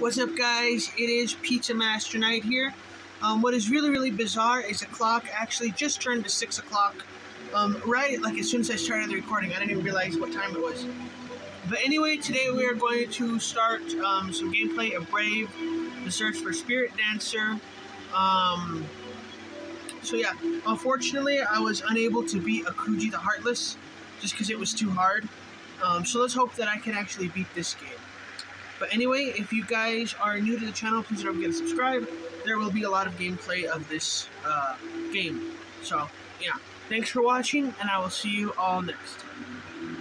What's up, guys? It is Pizza Master Knight here. Um, what is really, really bizarre is the clock actually just turned to 6 o'clock. Um, right, like as soon as I started the recording, I didn't even realize what time it was. But anyway, today we are going to start um, some gameplay of Brave, the search for Spirit Dancer. Um, so yeah, unfortunately, I was unable to beat Akuji the Heartless just because it was too hard. Um, so let's hope that I can actually beat this game. But anyway, if you guys are new to the channel, please don't forget to subscribe. There will be a lot of gameplay of this uh, game. So, yeah. Thanks for watching, and I will see you all next time.